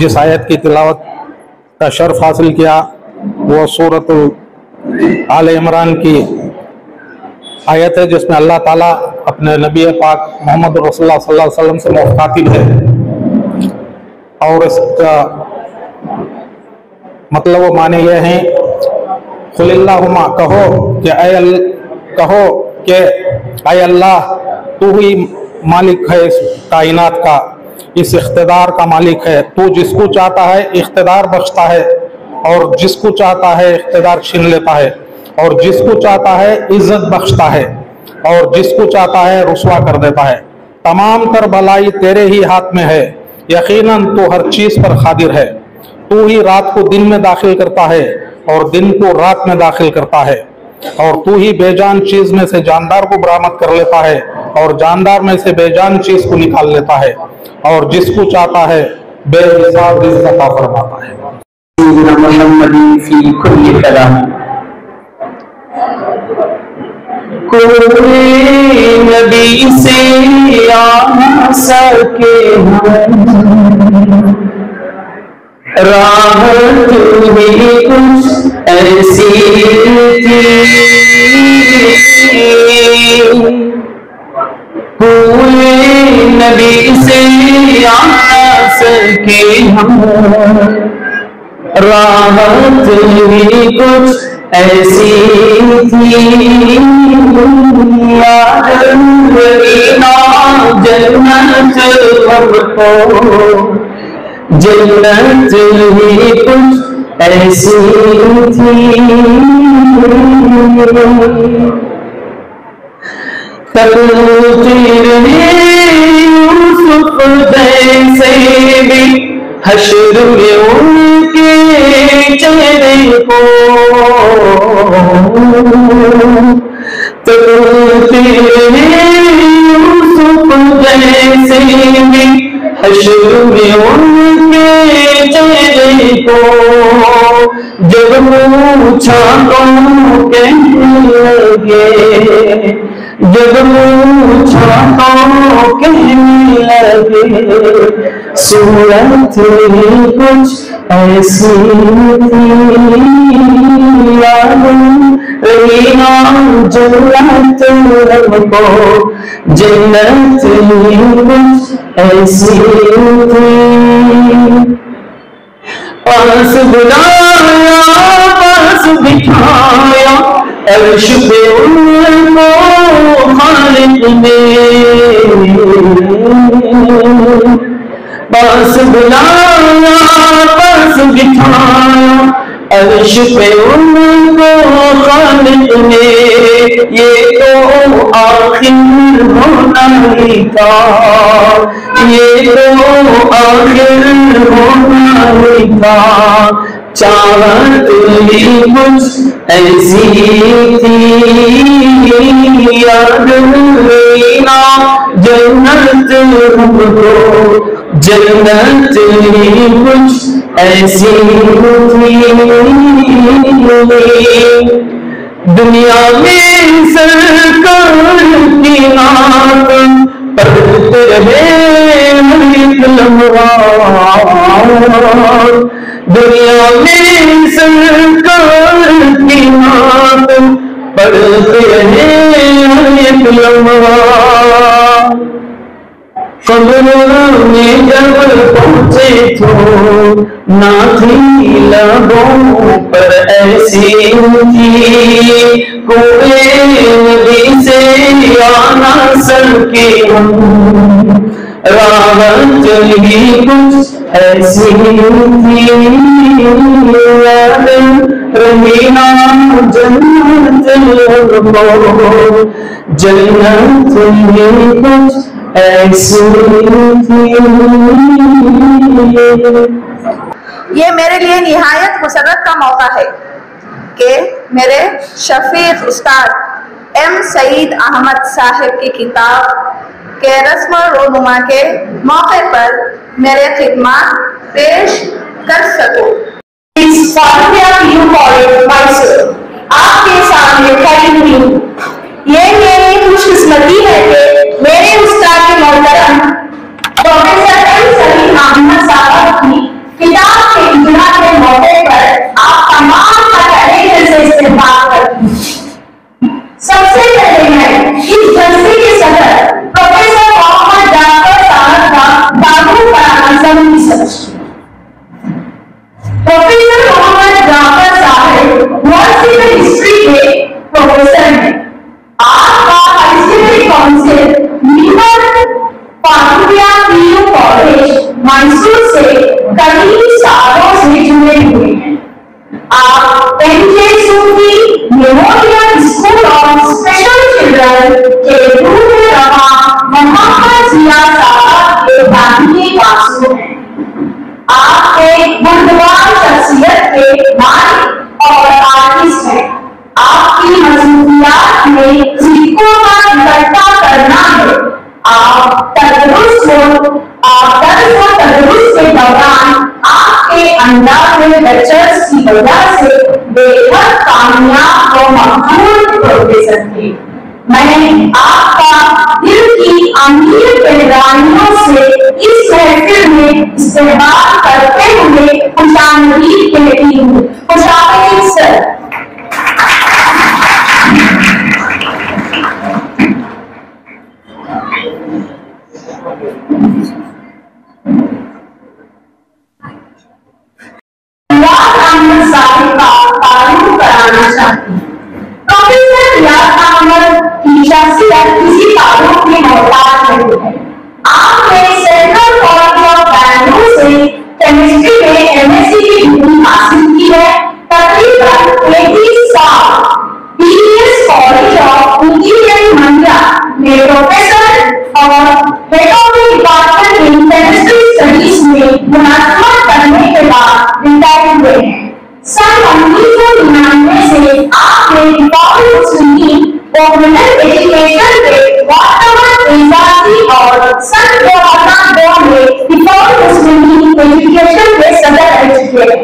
जिस आयत की तिलावत का शर्फ हासिल किया वो सूरत आल इमरान की आयत है जिसमें अल्लाह ताला अपने नबी पाक मोहम्मद वसल्लम से मुखातिब है। और इसका मतलब वो माने ये हैं खुलिल्लाहुमा कहो कि अय कहो कि अय अल्लाह, तू ही मालिक है इस कायनात का, इस इकतदार का मालिक है। तू जिसको चाहता है इकतदार बख्शता है, और जिसको चाहता है इकतदार छीन लेता है। और जिसको चाहता है इज़्ज़त बख्शता है और जिसको चाहता है रुसवा कर देता है। तमाम तर भलाई तेरे ही हाथ में है। यकीनन तू हर चीज़ पर खादिर है। तू ही रात को दिन में दाखिल करता है और दिन को रात में दाखिल करता है। और तू ही बेजान चीज़ में से जानदार को बरामद कर लेता है और जानदार में से बेजान चीज़ को निकाल लेता है। और जिसको चाहता है बेहिसाब रिज़्क़ अता फरमाता है। नबी से आ सके राहत भी कुछ ऐसी कोई नबी से आ सके हम राहत कुछ ऐसी थी याद मदीना जन्नत हमको जन्नत भी कुछ ऐसी थी तकदीर ने यूसुफ जैसे भी हशर में उनके चेहरे को यूसुफ जैसे हशर उनके चेहरे को। जब पूछा तो कहने लगे, जब पूछा तो कहने लगे सूरत ही कुछ ऐसी थी याद रहीना जन्नत हमको जन्नत ही कुछ ऐसी थी पास बुलाया पास बिठाया अर्श पे उनको खालिक ने पास बुलाया पास बिठाया, अर्श पे उनको खालिक ने ये तो आखिर होना ही था ये तो आखिर होना ही था चाहत ही कुछ ऐसी थी। याद जन्नत हमको जन्नत ही कुछ ऐसी दुनिया में सरकार की नात पढ़ते रहे दुनिया में सरकार की नात पढ़ते रहे एक कब्र में जब पहुँचे तो ना थी लबों पर ऐसी उनकी कोए नदी से आना सके रावत ही कुछ ऐसी थी जन्नत जन्नत कुछ ये मेरे लिए निहायत मुसरत का मौका है कि मेरे शफीक उस्ताद एम सईद अहमद साहिब की किताब के रस्म रोनुमा के मौके पर मेरे खिदमत पेश कर सकूँ। आपके सामने खड़ी हुई। ये मेरी खुशकिस्मती है। कि मेरे उस्ताद के मोहतरम प्रोफेसर एम सलीम अहमद साहब की किताब के इजरा के मौके पर आप तमाम का तहे दिल से इस्तेमाल करती सबसे पहले मैं इस्तेमाल करते हुए सर। अहमद का तारुफ कराना चाहती प्रोफेसर रियाज की किसी तारुफ में मोहताज नहीं है। आपने सेंट्रल कॉलेज ऑफ़ बैंगलोर से केमिस्ट्री में एमएससी की डिग्री हासिल की है तकरीबन 80 साल PS college of engineering Mandla में प्रोफेसर और head of department in chemistry studies में मुनाजमत करने के बाद रिटायर हुए हैं सन उन्नीस सौ निन्यानवे से आपने डिपार्टमेंट सुनी पॉपुलर एजुकेशन के वर्तमान एजाजी और सन दो हज़ार दो में डिफ़ॉल्ट मुस्लिम एजुकेशन के सदर रह चुके हैं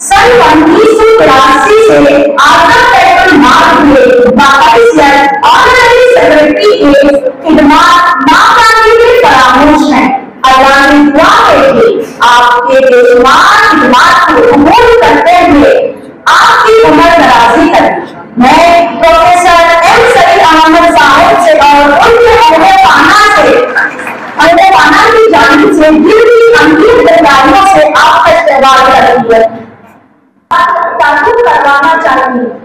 सन उन्नीस सौ तिरासी से आधा पेट्रोल मार्ग में बाकायदत ऑनररी सेक्रेटरी के खिदमात नाकामी में फरामोश हैं अल्लाह ने दुआ है कि आपके बेशुमार खिदमात को कबूल करते हुए आपकी उम्र दराजी करें मैं प्रोफेसर एम सईद अहमद साहब से और इस्तेमाल लागू करवाना चाहती हूँ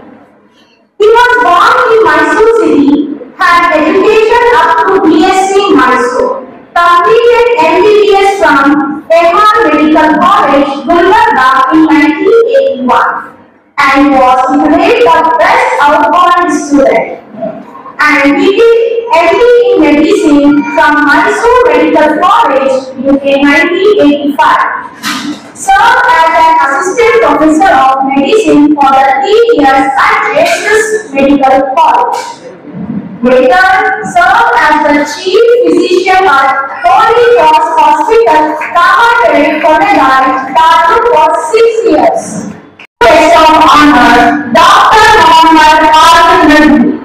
He was born in Mysore city, had education up to BSc Mysore, completed MBBS from Tehran Medical College, Gulbarga in 1981, and was the best outgoing student. And he did MD in medicine from Mysore Medical College, UK 1985 served as an assistant professor of medicine for the three years at Jesus Medical College. Later served as the chief physician at Holy Cross Hospital, Kamatere, Konadai, Tatu for six years. Guest of honor, Dr. Muhammad Arun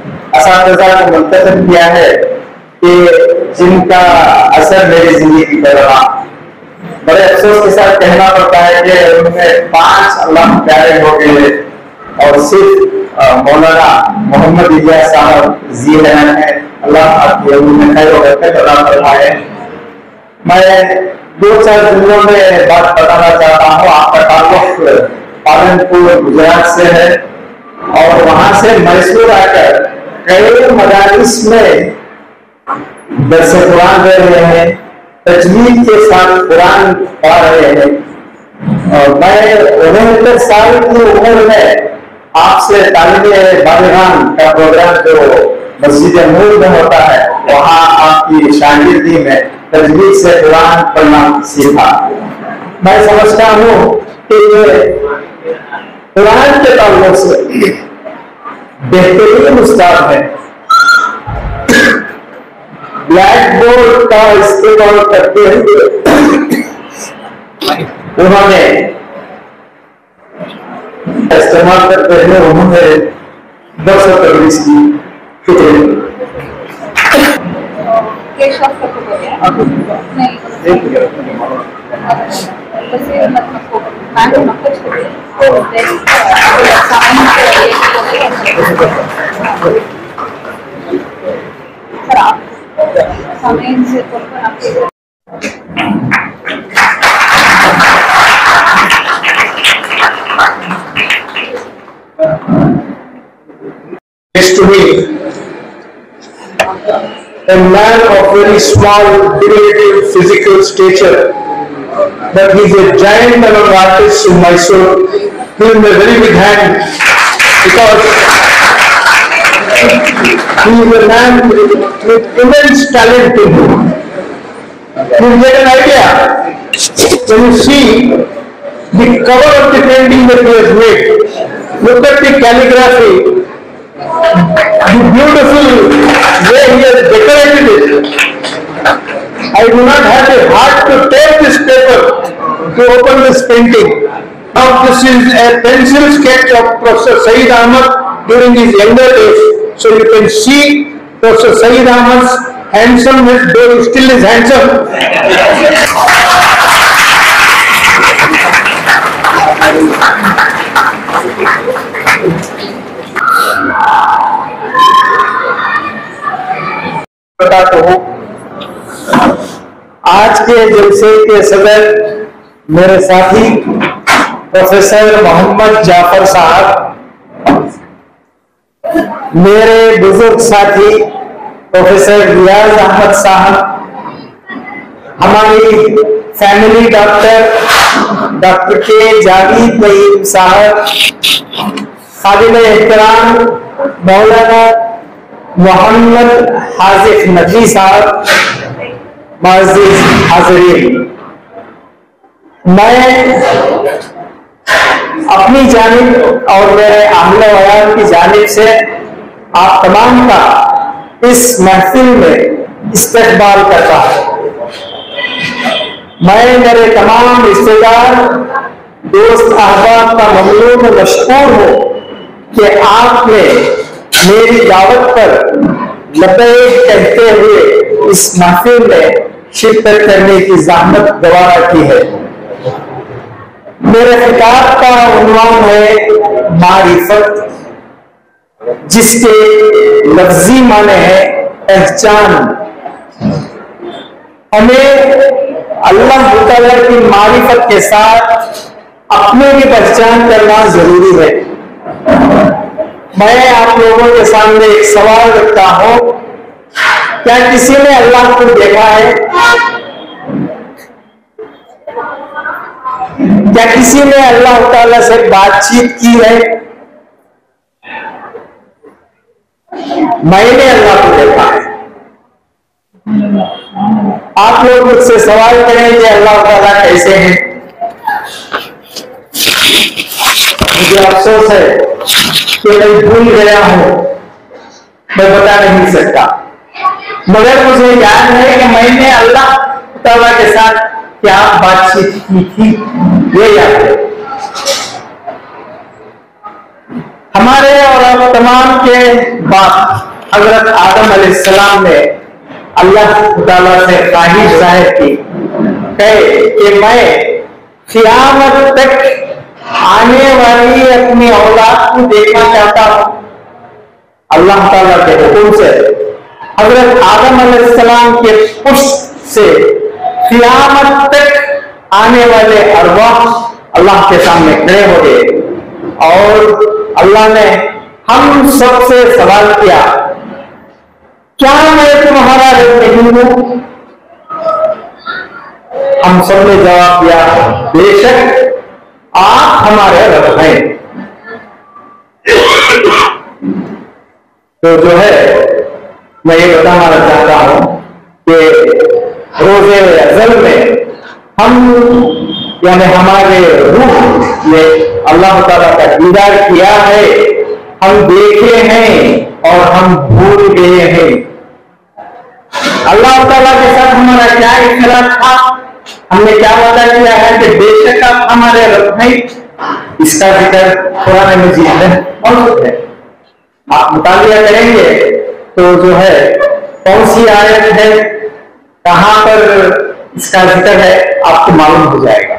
असातजा को मुंतखब किया है कि जिनका असर मेरी ज़िंदगी पर रहा। बड़े अफसोस के साथ कहना पड़ता है कि उनमें पाँच अल्लाह प्यारे हो गए और सिर्फ़ मौलाना मोहम्मद इलिया साहब जी रहन है। अल्लाह आपकी अमूल में खैर बरकत अदा फरमाए। मैं दो चार जुमलों में बात बताना चाहता हूँ। आपका ताल्लुक पालनपुर गुजरात से है और वहाँ से मैसूर आकर कई मदारिस में दरस कुरान दे रहे हैं, तजवीज के साथ कुरान पढ़ रहे हैं। और मैं उनहत्तर साल की उम्र में आपसे तालिब बालिगान का प्रोग्राम जो मस्जिद नूर में होता है, वहाँ आपकी शागिर्दी में तजवीज से कुरान पढ़ना सीखा। मैं समझता हूँ कि कुरान के ताल्लुक से बेहतरीन उस्ताद है। ब्लैक बोर्ड का इस्तेमाल करते हुए उन्होंने इस्तेमाल करते हुए उन्होंने दस तदरीस की शुक्रिया Bank Makashwari. Next to me, a man of very small, diminutive physical stature but he's a giant among artists in Mysore. Give him a very big hand because he is a man with, with immense talent in him. You get an idea when you see the cover of the painting that he has made. Look at the calligraphy, the beautiful way he has decorated it. I do not have the heart to take this paper to open this painting. Now this is a pencil sketch of Professor Saeed Ahmad during his younger days. So you can see Professor Saeed Ahmad's handsomeness, though he still is handsome. बताता हूँ आज के जलसे के सदर मेरे साथी professor Mohammad Jafar साहब, मेरे बुज़ुर्ग साथी प्रोफेसर रियाज अहमद साहब, हमारी फैमिली डॉक्टर डॉक्टर के जावेद नईम साहब काबिल एहतराम, मौलाना मोहम्मद हाजिफ नकवी साहब हाजरीन मैं अपनी जानब और मेरे अहल वयान की जानब से आप तमाम का इस महफिल में इस्तकबाल करता हूँ। मैं मेरे तमाम रिश्तेदार, दोस्त, अहबाब का और मशहूर हूँ कि आपने मेरी दावत पर लबैक कहते हुए इस महफिल में शिरकत करने की जहमत गवारा की है। मेरे खिताब का उन्वान है मारिफत जिसके लफ्जी माने हैं पहचान। हमें अल्लाह की मारिफत के साथ अपने की पहचान करना ज़रूरी है। मैं आप लोगों के सामने एक सवाल रखता हूँ। क्या किसी ने अल्लाह को देखा है? क्या किसी ने अल्लाह ताला से बातचीत की है? मैंने अल्लाह को देखा है। आप लोग मुझसे सवाल करें कि अल्लाह ताला कैसे हैं? मुझे अफसोस है कि मैं भूल गया हूँ। मैं बता नहीं सकता। मगर मुझे याद है कि मैंने अल्लाह ताला के साथ क्या बातचीत की थी, ये याद है। हमारे और अब तमाम के बाद हज़रत आदम सलाम ने अल्लाह ताला से ख्वाहिश ज़ाहिर की, कहे कि मैं कियामत तक आने वाली अपनी औलाद को देखना चाहता हूँ। अल्लाह ताला के हुक्म से हज़रत आदम के पुष्प से कियामत तक आने वाले अरवा अल्लाह के सामने खड़े हो गए। और अल्लाह ने हम सबसे सवाल किया, क्या मैं तुम्हारा नहीं हूँ? हम सबने जवाब दिया, बेशक आप हमारे रब हैं। तो जो है मैं ये बताना चाहता हूँ कि रोज़े अजल में हम, यानी हमारे रूह ने अल्लाह ताला का दीदार किया है, हम देखे हैं और हम भूल गए हैं। अल्लाह ताला के साथ हमारा क्या इख्तलाफ था? हमने क्या वादा किया है कि बेशक आप हमारे रब हैं? इसका ज़िक्र कुरान मजीद में मौजूद है। आप मुताबिया करेंगे तो जो है, कौन सी आयत है, कहाँ पर इसका ज़िक्र है, आपको मालूम हो जाएगा।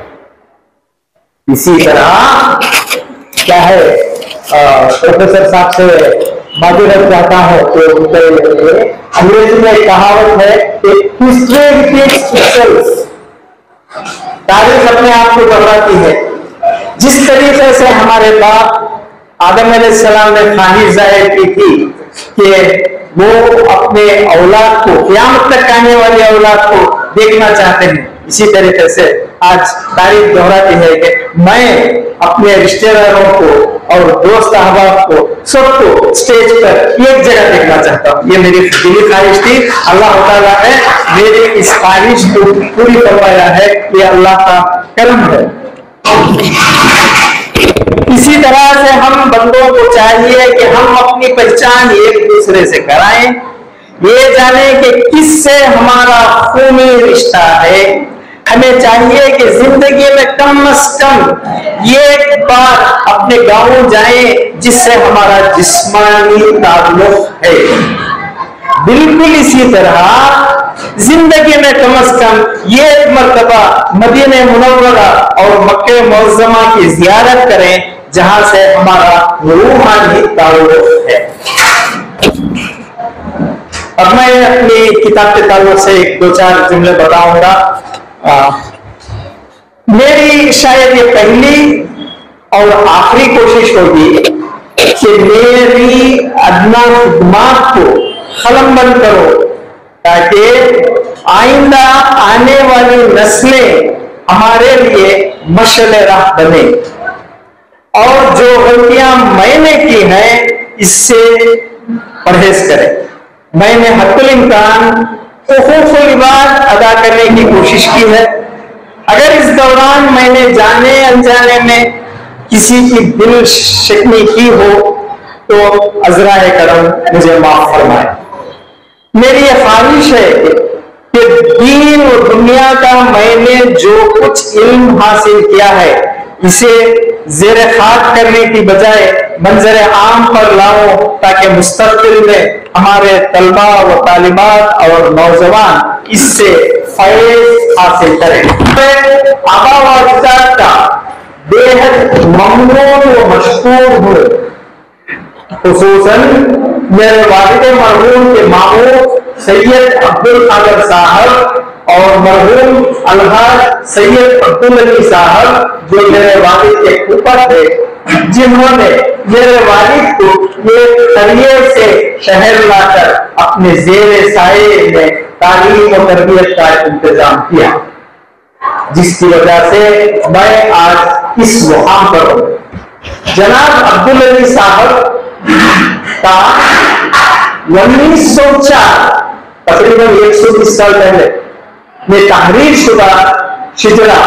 इसी तरह क्या है प्रोफेसर साहब से माजूरत चाहता है तो अंग्रेज़ी में एक कहावत है तारीख अपने आप को दोहराती है। जिस तरीके से हमारे बाप आदम सलाम ने ख्वाहिश ज़ाहिर की थी कि वो अपने औलाद को, क्यामत तक आने वाली औलाद को देखना चाहते हैं। इसी तरीके से आज तारीफ़ दोहराती है कि मैं अपने रिश्तेदारों को और दोस्त अहबाब को सबको स्टेज पर एक जगह देखना चाहता हूँ। ये मेरी दिली ख्वाहिश थी। अल्लाह ताला ने मेरी इस ख्वाहिश को पूरी करवाया है ये अल्लाह का कर्म है। इसी तरह से हम बंदों को चाहिए कि हम अपनी पहचान एक दूसरे से कराएँ। ये जाने कि किससे हमारा खूनी रिश्ता है। हमें चाहिए कि ज़िंदगी में कम अज कम ये बार अपने गाँव जाए, जिससे हमारा जिस्मानी ताल्लुक है। बिल्कुल इसी तरह ज़िंदगी में कम अज कम ये मरतबा मदीने मुनवरा और मक्के मौजमा की जियारत करें जहाँ से हमारा रूहानी ताल्लुक है। अब मैं अपनी किताब के ताल्लुक से एक दो चार जुमले बताऊँगा। मेरी शायद ये पहली और आखिरी कोशिश होगी कि मेरी अदना खदमात को खलम बंद करो, ताकि आइंदा आने वाली नस्लें हमारे लिए मशल राह बने। और जो गलतियाँ मैंने की हैं, इससे परहेज करें। मैंने हकुल इम्कान इबाद अदा करने की कोशिश की है। अगर इस दौरान मैंने जाने अनजाने में किसी की दिल शिकनी की हो तो अजरा करम, मुझे माफ़ फरमाए। मेरी यह ख्वाहिश है कि दीन और दुनिया का मैंने जो कुछ इल्म हासिल किया है, इसे जेर खाक करने की बजाय मंजर आम पर लाओ ताकि मुस्तबिल में हमारे तलबा व तालिबात और नौजवान इससे फैज हासिल करें। आबा का बेहद ममनून व मशहूर हूँ। खसूसन मेरे वालिद मरहूम के मामू सैयद अब्दुल कादर साहब और मरहूम अलहाज सैयद अब्दुल अली साहब जो मेरे वालिद के ऊपर थे, जिन्होंने मेरे वालिद को ये करियर से शहर लाकर अपने जेर साए में तालीम और तरबियत का इंतज़ाम किया। जिसकी वजह से मैं आज इस मुकाम पर हूँ। जनाब अब्दुल अली साहब का उन्नीस सौ चार, तकरीबन एक सौ बीस साल पहले में तहरीर शुदा शिजरा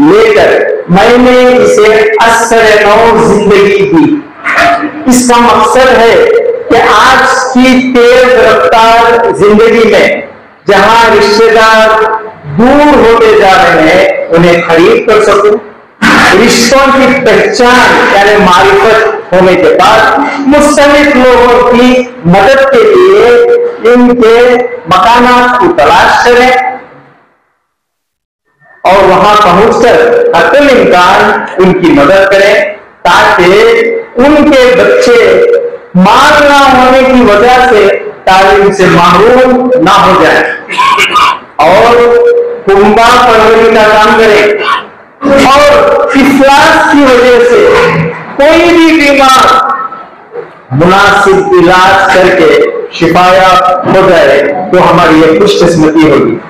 लेकर मैंने इसे असर नौ ज़िंदगी दी। इसका मकसद है कि आज की तेज रफ्तार ज़िंदगी में जहाँ रिश्तेदार दूर होते जा रहे हैं, उन्हें खरीद कर सकूँ। रिश्तों की पहचान, यानी मारिफत होने के बाद मुस्तलिफ लोगों की मदद के लिए इनके मकानात की तलाश करें। और वहाँ पहुंचकर अतुल इम्कान उनकी मदद करें, ताकि उनके बच्चे माल ना होने की वजह से तालीम से महरूम ना हो जाए। और कुंबा परवरी का काम करें। और इफलास की वजह से कोई भी बीमार मुनासिब इलाज करके शिफाया हो जाए तो हमारी ये खुशकिस्मती होगी।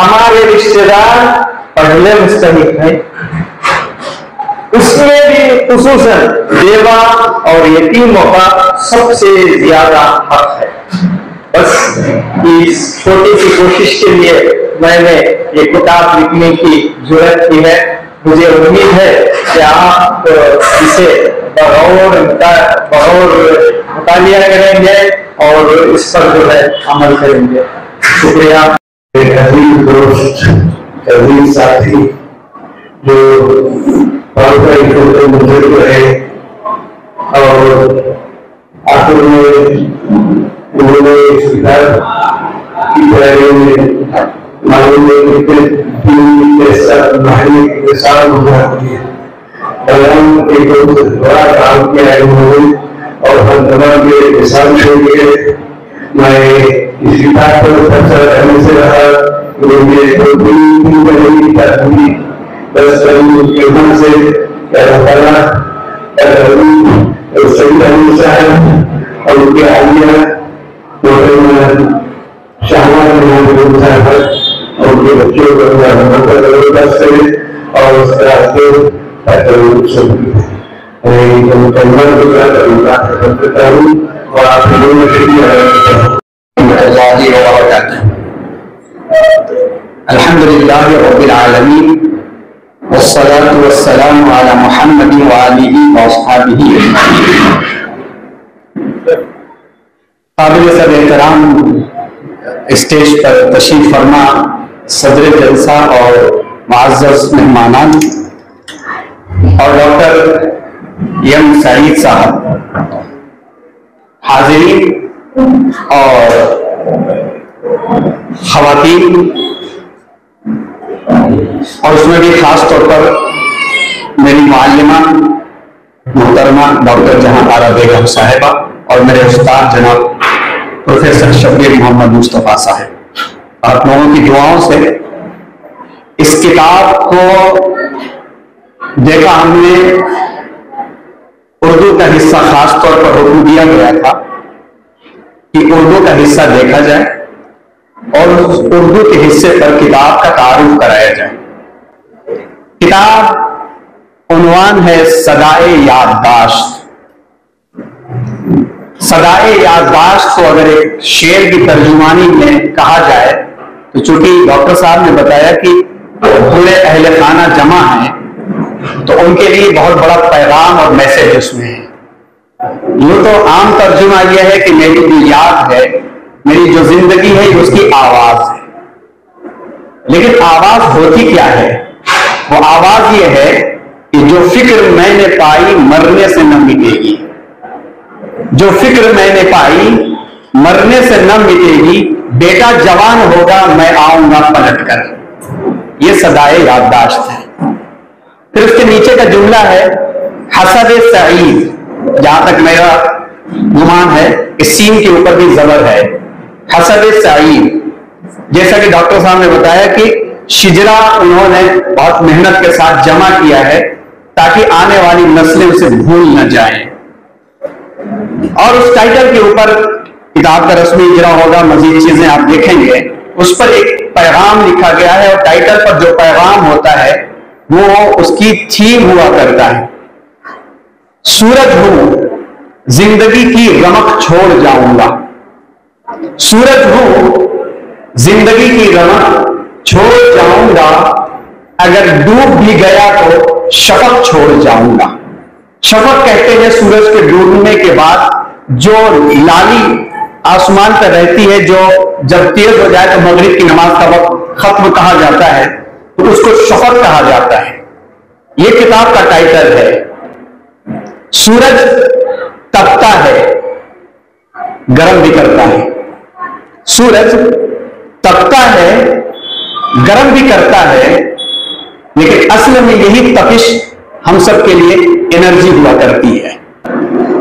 हमारे रिश्तेदार पहले मुस्तहिक है। उसमें भी खसूसन, बेवा और यतीमों का सबसे ज़्यादा हक है। बस इस छोटी सी कोशिश के लिए मैंने ये किताब लिखने की ज़रूरत की है। मुझे उम्मीद है कि आप इसे बगौर बगौर मुतालिया करेंगे और इस पर जो है अमल करेंगे। शुक्रिया। दोस्त अज़ीज़ साथी जो बुज़ुर्ग रहे और आखिर में उन्होंने किताब की तैयारी में मालूम है कि दिन के साथ महीने के साथ हो जाती है। कलाम एक बहुत बड़ा काम किया है उन्होंने, और हम तमाम के से लिए मैं इस किताब पर चर्चा करने से रहा। मुझे दो तीन दिन पहले की किताब हुई बस के मन से अल्लाह ताला सही रहने साहब और उनके आलिया मोहम्मद शाहमान मोहम्मद साहब और उनके बच्चों को अल्लाह ज़बरदस्त करे और अल्हम्दुलिल्लाह रब्बिल आलमीन वस्सलातु वस्सलामु अला मुहम्मदिन व आलिहि व अस्हाबिहि काबिल सब एहतराम स्टेज पर तशरीफ़ फरमा सदर जलसा और मुआज़्ज़ज़ मेहमानान। और डॉक्टर एम सईद साहब, हाजिरीन और खातन और उसमें भी खास तौर पर मेरी मालिमा, मोहतरमा, डॉक्टर जहाँ आरा बेगम साहिबा और मेरे उस्ताद जनाब प्रोफेसर शबीर मोहम्मद मुस्तफ़ा साहब। आप लोगों की दुआओं से इस किताब को देखा हमने, उर्दू का हिस्सा खास तौर पर हुक्म दिया गया था कि उर्दू का हिस्सा देखा जाए। और उस उर्दू के हिस्से पर किताब का तारुफ कराया जाए। किताब उन्वान है सदाए याददाश्त। सदाए याददाश्त को अगर एक शेर की तर्जुमानी में कहा जाए तो चूँकि डॉक्टर साहब ने बताया कि पूरे अहल खाना जमा है तो उनके लिए बहुत बड़ा पैगाम और मैसेज उसमें है। यूँ तो आम तर्जुमा यह है कि मेरी जो याद है मेरी जो ज़िंदगी है उसकी आवाज़ है। लेकिन आवाज़ होती क्या है? वो आवाज़ ये है कि जो फ़िक्र मैंने पाई, मरने से न मिटेगी। जो फ़िक्र मैंने पाई, मरने से न मिटेगी। बेटा जवान होगा, मैं आऊँगा पलट कर। ये सदाए याददाश्त है। फिर उसके नीचे का जुमला है, हसद सईद। जहाँ तक मेरा गुमान है इस सीन के ऊपर भी जबर है। हसद सईद। जैसा कि डॉक्टर साहब ने बताया कि शिजरा उन्होंने बहुत मेहनत के साथ जमा किया है ताकि आने वाली नस्लें उसे भूल न जाएँ। और उस टाइटल के ऊपर किताब का रस्मी इजरा होगा, मजीद चीज़ें आप देखेंगे। उस पर एक पैगाम लिखा गया है और टाइटल पर जो पैगाम होता है, वो उसकी थीम हुआ करता है। सूरज हूँ, ज़िंदगी की रमक छोड़ जाऊँगा। सूरज हूँ, ज़िंदगी की रमक छोड़ जाऊँगा। अगर डूब भी गया तो शफक छोड़ जाऊँगा। शफक कहते हैं सूरज के डूबने के बाद जो लाली आसमान पर रहती है, जो जब तेज हो जाए तो मगरिब की नमाज़ का वक्त खत्म कहा जाता है तो उसको शफर कहा जाता है। यह किताब का टाइटल है। सूरज तपता है। गर्म भी करता है। सूरज तपता है, गर्म भी करता है, लेकिन असल में यही तपिश हम सब के लिए एनर्जी हुआ करती है।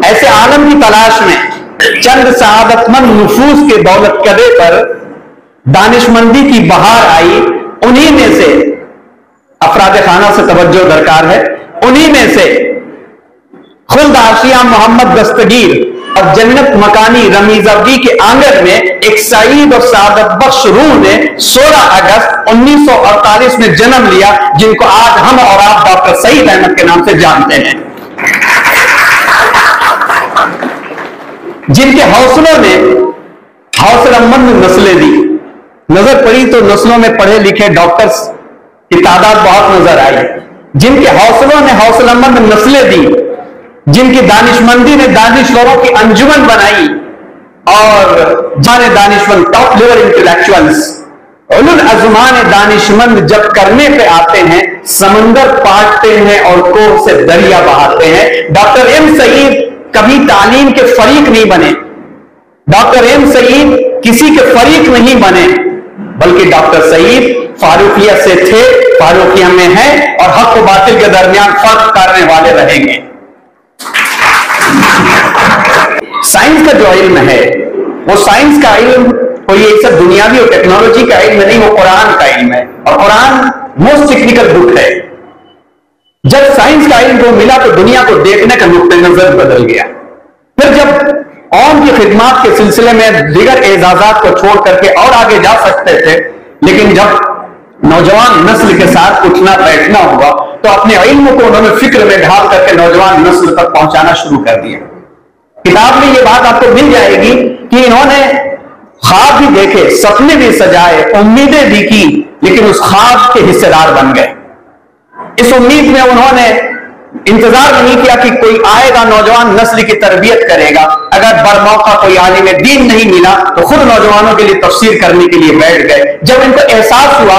ऐसे आलम की तलाश में चंद शहादतमंद नफूस के दौलत कदे पर दानिशमंदी की बहार आई। उन्हीं में से अफराद खाना से तवज्जो दरकार है। उन्हीं में से खुद आशिया मोहम्मद दस्तगीर और जन्नत मकानी रमीजगी के आँगन में एक सईद और सादत बख्श रूह ने 16 अगस्त 1948 में जन्म लिया, जिनको आज हम और आप डॉक्टर सईद अहमद के नाम से जानते हैं। जिनके हौसलों ने हौसलामंद नस्लें दी। नज़र पड़ी तो नस्लों में पढ़े लिखे डॉक्टर्स की तादाद बहुत नज़र आई। जिनके हौसलों ने हौसलामंद नस्लें दी जिनकी दानिशमंदी ने दानिश्वरों की अंजुमन बनाई और जाने दानिशमंद टॉप लेवल इंटेलेक्चुअल्स अजमान दानिशमंद जब करने पे आते हैं, समंदर पाटते हैं और कोह से दरिया बहाते हैं। डॉक्टर एम सईद कभी तालीम के फरीक नहीं बने। डॉक्टर एम सईद किसी के फरीक नहीं बने, बल्कि डॉक्टर सईद फारूकिया से थे, फारूकिया में हैं और हक बातिल के दरमियान फ़र्क करने वाले रहेंगे। साइंस का जो इल्म है, वो साइंस का इल्म कोई ये सब दुनियावी और टेक्नोलॉजी का इल्म नहीं, वो कुरान का इल्म है। और कुरान मोस्ट टेक्निकल बुक है। जब साइंस का इल्म को मिला तो दुनिया को देखने का नुकते नज़र बदल गया। फिर जब कौम की खिदमत के सिलसिले में दिगर एजाजात को छोड़ करके और आगे जा सकते थे, लेकिन जब नौजवान नस्ल के साथ उठना बैठना हुआ तो अपने इल्म को उन्होंने फ़िक्र में ढाल करके नौजवान नस्ल तक पहुंचाना शुरू कर दिया। किताब में यह बात आपको मिल जाएगी कि इन्होंने ख्वाब भी देखे, सपने भी सजाए, उम्मीदें भी की, लेकिन उस ख्वाब के हिस्सेदार बन गए। इस उम्मीद में उन्होंने इंतज़ार नहीं किया कि कोई आएगा नौजवान नस्ल की तरबियत करेगा। अगर बर मौका कोई आलिम दीन नहीं मिला तो खुद नौजवानों के लिए तफसीर करने के लिए बैठ गए। जब इनको एहसास हुआ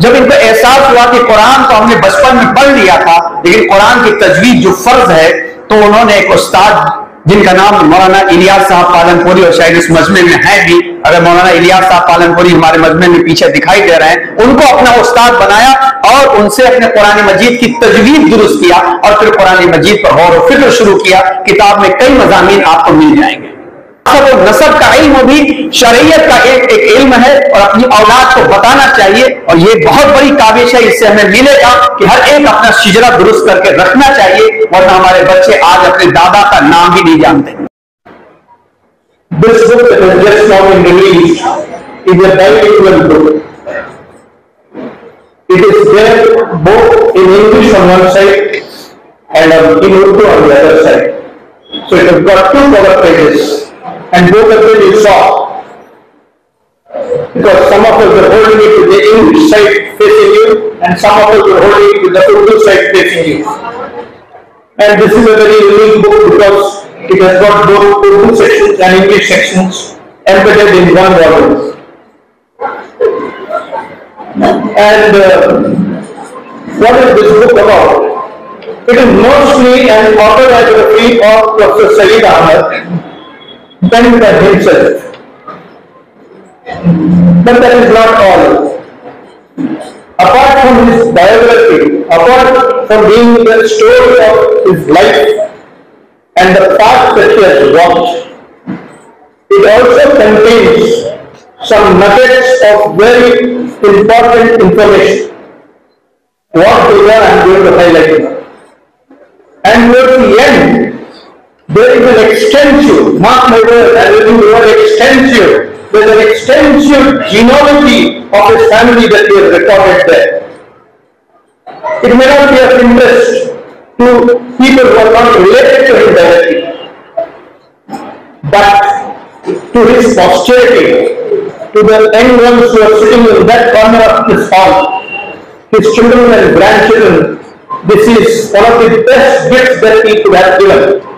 जब इनको एहसास हुआ कि कुरान तो हमने बचपन में पढ़ लिया था, लेकिन कुरान की तजवीज जो फ़र्ज़ है तो उन्होंने एक उस्ताद जिनका नाम मौलाना इलियास साहब पालनपुरी और शायद इस मजमे में है भी, अगर मौलाना इलियास साहब पालनपुरी हमारे मजमे में पीछे दिखाई दे रहे हैं, उनको अपना उस्ताद बनाया और उनसे अपने कुरान मजीद की तजवीज दुरुस्त किया और फिर कुरान मजीद पर गौर फ़िक्र शुरू किया, किताब में कई मजामी आपको मिल जाएँगे। और नसब का इल्म भी शरीयत का एक एक इल्म है और अपनी औलाद को बताना चाहिए और ये बहुत बड़ी काबिश है इससे हमें मिलेगा कि हर एक अपना शिजरा दुरुस्त करके रखना चाहिए वरना हमारे बच्चे आज अपने दादा का नाम भी नहीं जानते This book that has just now been released is a bilingual book. It is there both in English on one side and in Urdu on the other side. So it has got two cover pages and both of them you saw. Because some of us are holding it with the English side facing you and some of us are holding it with the Urdu side facing you. And this is a very unique book because it has got both Urdu sections and English sections embedded in one volume. And uh, what is this book about? It is mostly an autobiography of Professor Saeed Ahmed, by himself. But that is not all. Apart from his biography, apart from being the story of his life and the path that he has walked, it also contains some nuggets of very important information. What they are, I am going to highlight now. And towards the end, there is an extensive, mark my word, I will the word extensive, there is an extensive genealogy of his family that he has recorded there. It may not be of interest to people who are not related to him directly, but to his posterity, to the young ones who are sitting in that corner of this hall, his children and grandchildren, this is one of the best gifts that he could have given.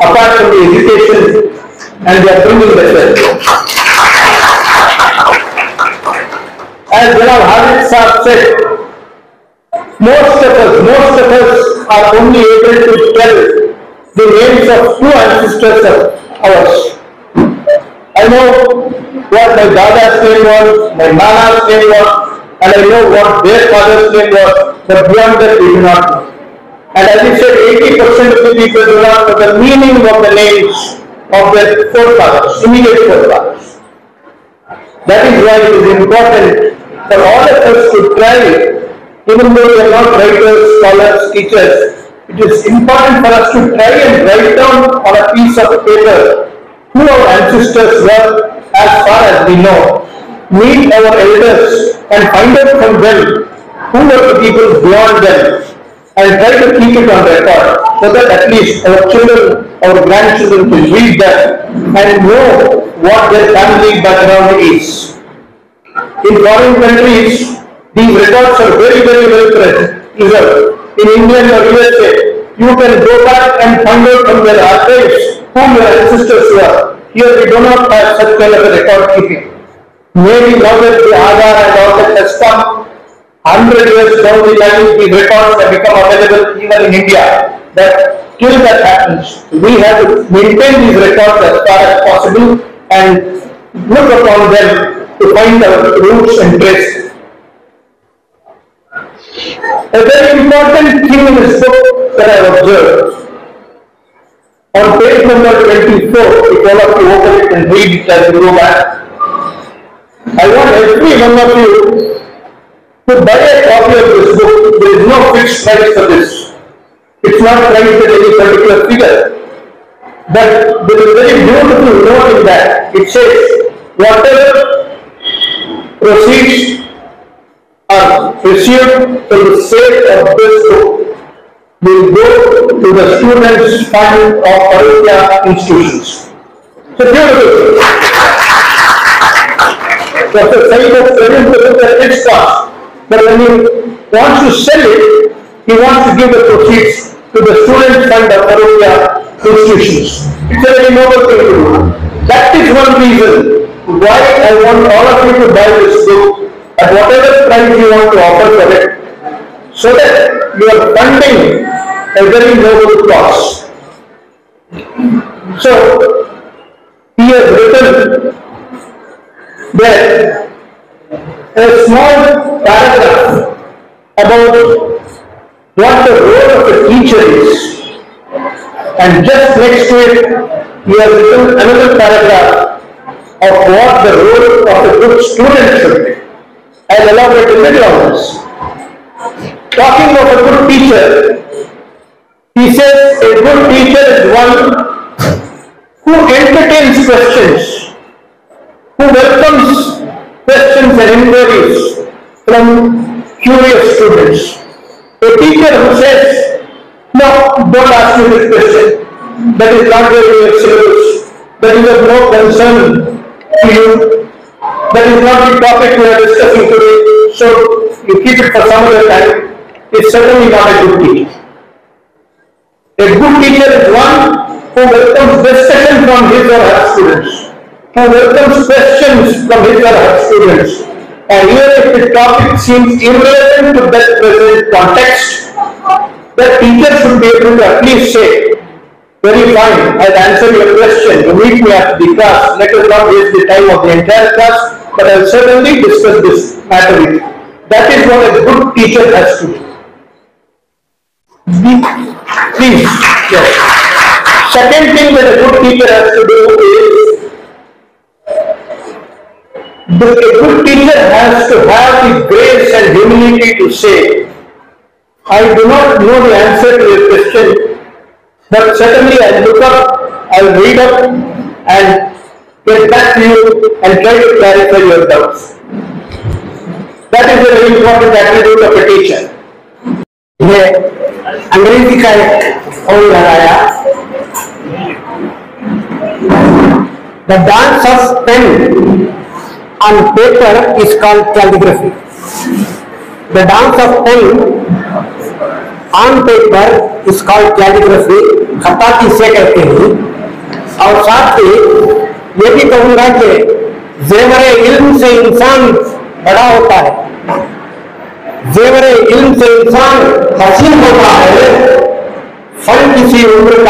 Apart from the education and they are bringing the church. As Janab Hazrat Saab said, most of us, most of us are only able to tell the names of two ancestors of ours. I know what my Dada's name was, my Nana's name was, and I know what their father's name was, but beyond that we do not know. And as you said, 80% of the people do not know the meaning of the names of their forefathers, immediate forefathers. That is why it is important for all of us to try, even though we are not writers, scholars, teachers, it is important for us to try and write down on a piece of paper who our ancestors were as far as we know. Meet our elders and find out from them who were the people beyond them and try to keep it on record so that at least our children, our grandchildren can read that and know what their family background is. In foreign countries, these records are very, very well preserved. In England or USA, you can go back and find out from their archives who your ancestors were. Here we do not have such kind of a record keeping. Maybe now that the Aadhaar and all that has come, 100 years down the line, the records have become available even in India. That till that happens, we have to maintain these records as far as possible and look upon them to find our roots and traces. A very important thing in this book that I have observed. On page number 24, if all of you open it and read it as you go back, I want every one of you to buy a copy of this book. There is no fixed price for this. It's not priced at any particular figure. But there is a very beautiful note in that. It says, whatever proceeds are received from the sale of this book will go to the students' fund of Arutya institutions. So beautiful. Dr. Saeed was book at its cost, but when he wants to sell it, he wants to give the proceeds to the student fund of Arutya institutions. It's a very noble thing to do. That is one reason why I want all of you to buy this book at whatever price you want to offer for it, so that you are funding a very noble cause. So, he has written that a small paragraph about what the role of the teacher is. And just next to it, he has written another paragraph of what the role of a good student should be. I'll elaborate a little on this. Talking of a good teacher, he says a good teacher is one who entertains questions, who welcomes questions and inquiries from curious students. A teacher who says, no, don't ask me this question. That is not very your syllabus. That is of no concern to you. That is not the topic we are discussing today. So you keep it for some other time. It's certainly not a good teacher. A good teacher is one who welcomes discussion from his or her students, who welcomes questions from his or her students. And even if the topic seems irrelevant to that present context, the teacher should be able to at least say, very fine, I'll answer your question. You meet me after the class. Let us not waste the time of the entire class, but I'll certainly discuss this matter with you. That is what a good teacher has to do. Please, yes. Second thing that a good teacher has to do is the, a good teacher has to have the grace and humility to say, I do not know the answer to your question, but certainly I'll look up, I'll read up and get back to you and try to clarify your doubts. That is a very important attribute of a teacher. ये अंग्रेजी का एक और लगाया the dance of pen on paper is called calligraphy the dance of pen on paper is called calligraphy खताती से कहते हैं। और साथ ही ये भी कहूँगा कि जेवर इल्म से इंसान बड़ा होता है। जेवर इल्म से इंसान हसीन होता है। फल किसी उम्र का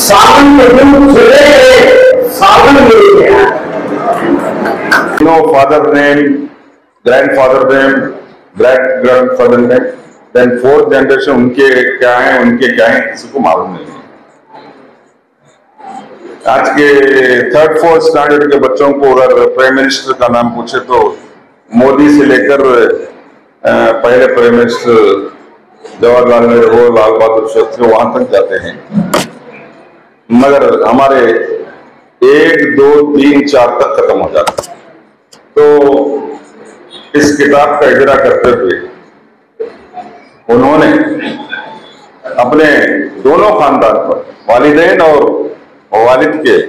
सावन के दिन गए सावन मिल गया no father name, grandfather name, great grandfather name, then fourth generation उनके क्या हैं उनके क्या हैं किसी को मालूम नहीं है। आज के थर्ड फोर्थ स्टैंडर्ड के बच्चों को अगर प्राइम मिनिस्टर का नाम पूछे तो मोदी से लेकर पहले प्राइम मिनिस्टर जवाहरलाल नेहरू लाल बहादुर शास्त्री वहाँ तक जाते हैं। मगर हमारे एक, दो, तीन, चार तक खत्म हो जाता तो इस किताब का इजरा करते हुए उन्होंने अपने दोनों खानदान पर, वालिदैन और वालिद के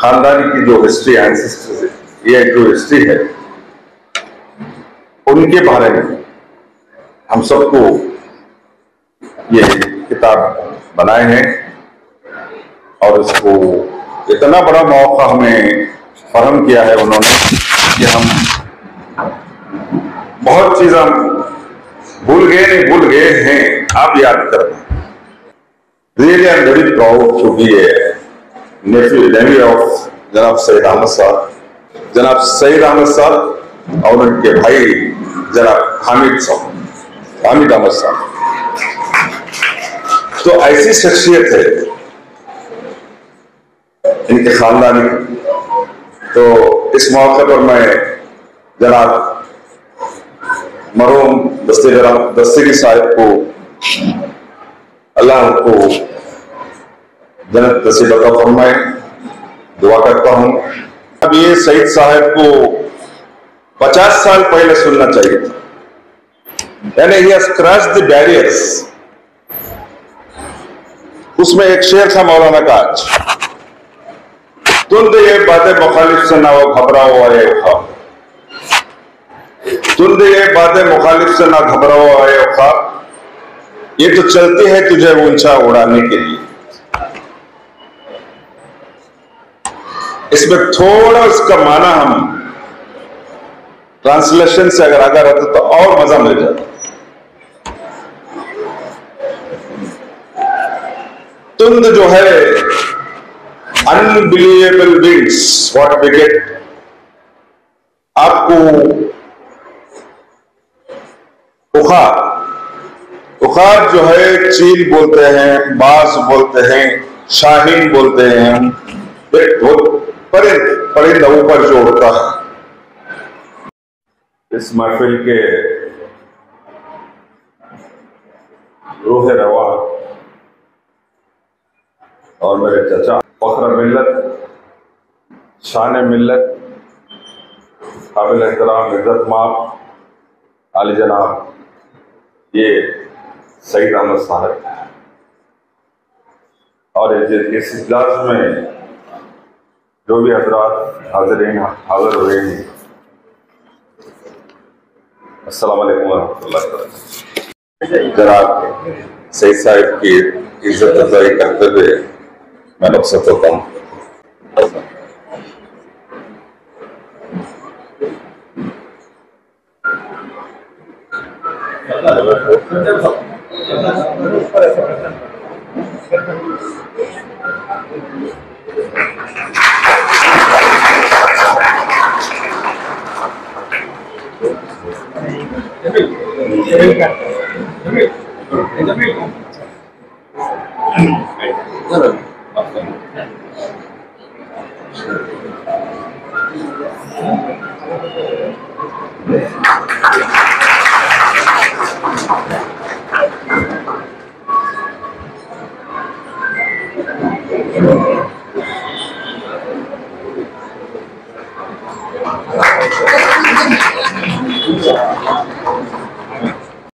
खानदान की जो हिस्ट्री एंसेस्टर ये जो हिस्ट्री है, उनके बारे में हम सबको ये किताब बनाए हैं। और इसको इतना बड़ा मौका हमें फरहम किया है उन्होंने कि हम बहुत चीज़ हम भूल गए नहीं, भूल गए हैं। आप याद कर really I am very proud to be a nephew navy of जनाब सईद अहमद साहब। जनाब सईद अहमद साहब और उनके भाई जनाब हामिद साहब। हामिद अहमद साहब। तो ऐसी शख्सियत है इनके खानदानी तो इस मौके पर मैं जनाब मरूम दस्ते दस्तगी साहब को, अल्लाह को जन्नत नसीब अता फरमाए। दुआ करता हूँ। अब ये सईद साहब को 50 साल पहले सुनना चाहिए था। यानी ही हैज़ द बैरियर्स उसमें एक शेर था मौलाना का आज। तुम तो ये बातें मुखालिफ से ना हो, घबराओ आए खा तुम तो ये बातें मुखालिफ से ना घबराओ आए खा ये तो चलती है तुझे ऊँचा उड़ाने के लिए। इसमें थोड़ा उसका माना हम। ट्रांसलेशन से अगर आगे रहते तो और मज़ा मिल जाता। तुंद जो है unbelievable wings what we get आपको उखार उखार जो है चील बोलते हैं बास बोलते हैं, शाहीन बोलते हैं परिंद परिंद ऊपर जो उड़ता है। इस महफिल के रूह रवा और मेरे चचा। फख्र मिल्लत, शान मिल्लत, काबिल एहतराम, इज़्ज़त माप आली जनाब, ये सईद अहमद साहब और इस- इजलास में जो भी हजरात हाजिरीन हाजिर हुए हैं वबरकातुहू। जनाब सईद साहब की इज़्ज़त अफजाई करते हुए mà đọc sách phổ thông